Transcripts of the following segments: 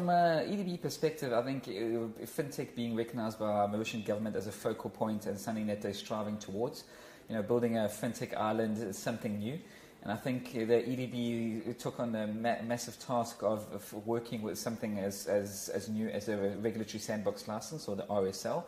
From an EDB perspective, I think uh, fintech being recognized by our Mauritian government as a focal point and something that they're striving towards. You know, building a fintech island is something new. And I think the EDB took on the ma- massive task of, of, working with something as, as, as new as a regulatory sandbox license or the RSL.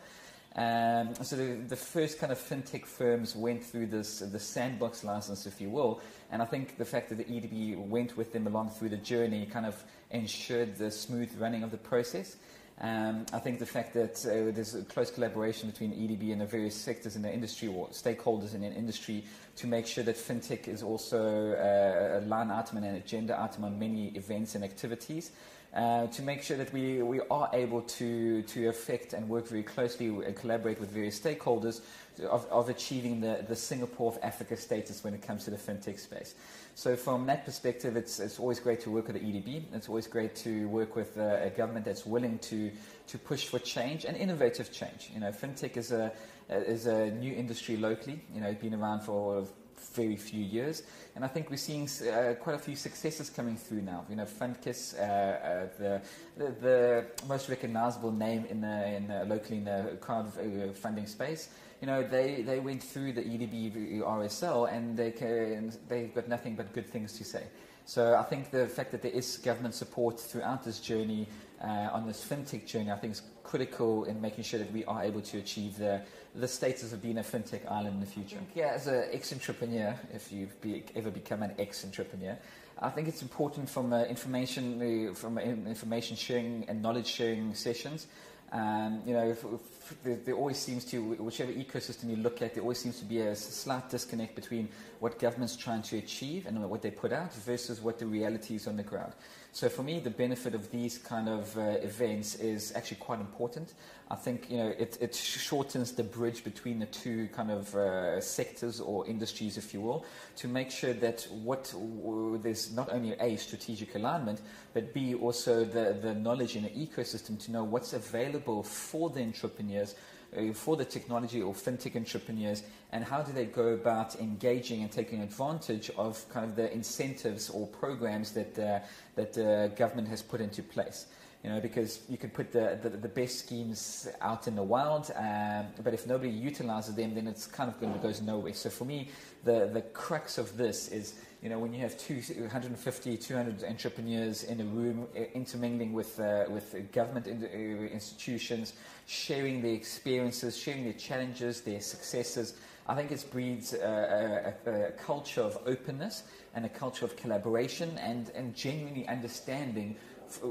Um, so the, the, first kind of fintech firms went through this the sandbox license, if you will, and I think the fact that the EDB went with them along through the journey kind of ensured the smooth running of the process. Um, I think the fact that uh, there's a close collaboration between EDB and the various sectors in the industry or stakeholders in the industry to make sure that fintech is also uh, a line item and an agenda item on many events and activities. Uh, to make sure that we, we are able to, to affect and work very closely and collaborate with various stakeholders of, of achieving the, the Singapore of Africa status when it comes to the fintech space. So from that perspective, it's, it's always great to work with the EDB. It's always great to work with a, a government that's willing to, to push for change and innovative change. You know, fintech is a, is a new industry locally. You know, it's been around for very few years. And I think we're seeing uh, quite a few successes coming through now. You know, Fundkiss, uh, uh, the, the, the most recognizable name in the, in the, locally in the crowd uh, funding space. You know, they, they went through the EDB RSL and they can, they've got nothing but good things to say. So I think the fact that there is government support throughout this journey, uh, on this fintech journey, I think is critical in making sure that we are able to achieve the, the status of being a fintech island in the future. Yeah, as an ex-entrepreneur, if you've be, ever become an ex-entrepreneur, I think it's important from uh, information uh, from uh, information sharing and knowledge sharing sessions. Um, you know, if, if there, there, always seems to, whichever ecosystem you look at, there always seems to be a slight disconnect between what government's trying to achieve and what they put out versus what the reality is on the ground. So for me, the benefit of these kind of uh, events is actually quite important. I think you know it, it shortens the bridge between the two kind of uh, sectors or industries, if you will, to make sure that what w- there's not only a strategic alignment, but b also the the knowledge in the ecosystem to know what's available for the entrepreneurs uh, for the technology or fintech entrepreneurs and how do they go about engaging and taking advantage of kind of the incentives or programs that, uh, that the government has put into place. You know, because you could put the, the, the best schemes out in the wild, um, but if nobody utilizes them, then it's kind of going to goes nowhere. So for me, the, the crux of this is you know, when you have 250, 200 entrepreneurs in a room intermingling with, uh, with government uh, institutions, sharing their experiences, sharing their challenges, their successes, I think it breeds a, a, a, culture of openness and a culture of collaboration and, and genuinely understanding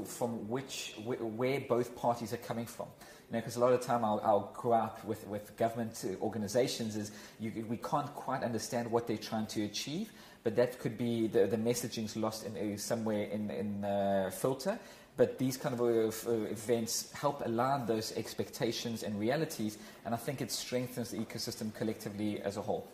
from which, where both parties are coming from because you know, a lot of time I'll, I'll go out with, with government organizations is you, we can't quite understand what they're trying to achieve, but that could be the, the messaging's lost in, uh, somewhere in, in filter. But these kind of uh, events help align those expectations and realities, and I think it strengthens the ecosystem collectively as a whole.